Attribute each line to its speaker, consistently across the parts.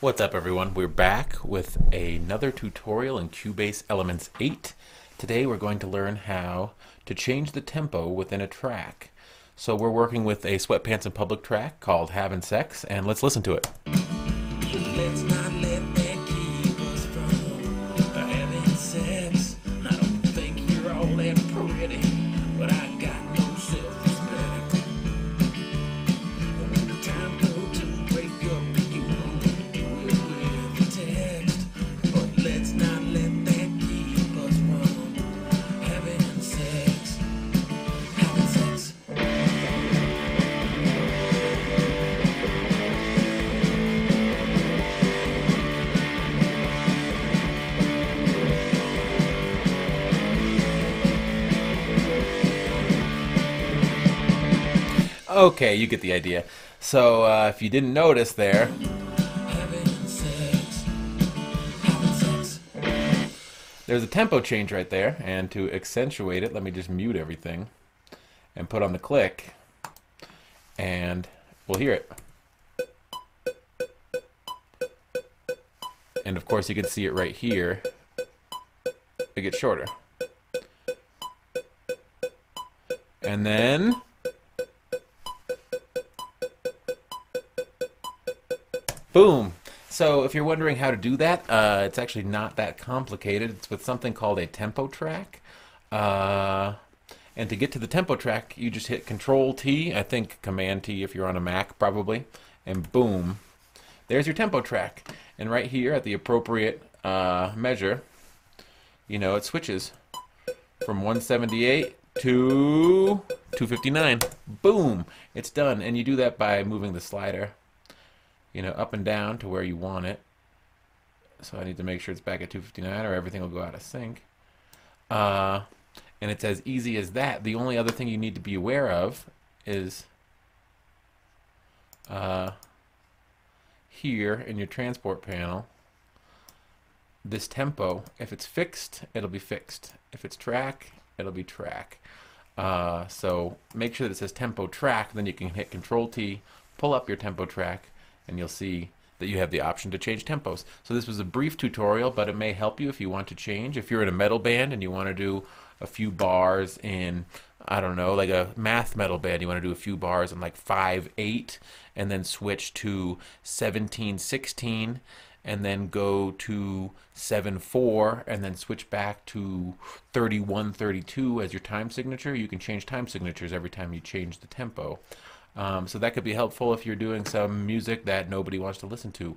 Speaker 1: What's up everyone? We're back with another tutorial in Cubase Elements 8. Today we're going to learn how to change the tempo within a track. So we're working with a Sweatpants in Public track called Having Sex and let's listen to it.
Speaker 2: Sex. I don't think you're all that pretty, but I
Speaker 1: Okay, you get the idea. So uh, if you didn't notice there, there's a tempo change right there and to accentuate it, let me just mute everything and put on the click and we'll hear it. And of course you can see it right here. It gets shorter. And then Boom. So if you're wondering how to do that, uh, it's actually not that complicated. It's with something called a tempo track. Uh, and to get to the tempo track, you just hit Control T, I think Command T if you're on a Mac probably, and boom, there's your tempo track. And right here at the appropriate uh, measure, you know, it switches from 178 to 259. Boom, it's done. And you do that by moving the slider you know, up and down to where you want it. So I need to make sure it's back at 259 or everything will go out of sync. Uh, and it's as easy as that. The only other thing you need to be aware of is uh, here in your transport panel, this tempo, if it's fixed, it'll be fixed. If it's track, it'll be track. Uh, so make sure that it says tempo track, then you can hit Control T, pull up your tempo track, and you'll see that you have the option to change tempos. So this was a brief tutorial, but it may help you if you want to change. If you're in a metal band and you want to do a few bars in, I don't know, like a math metal band, you want to do a few bars in like 5-8 and then switch to 17-16 and then go to 7-4 and then switch back to 31-32 as your time signature. You can change time signatures every time you change the tempo. Um, so that could be helpful if you're doing some music that nobody wants to listen to,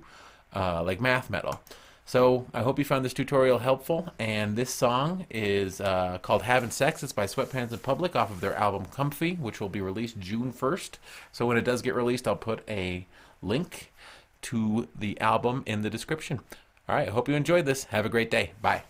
Speaker 1: uh, like math metal. So I hope you found this tutorial helpful. And this song is uh, called Having Sex. It's by Sweatpants in Public off of their album Comfy, which will be released June 1st. So when it does get released, I'll put a link to the album in the description. All right, I hope you enjoyed this. Have a great day. Bye.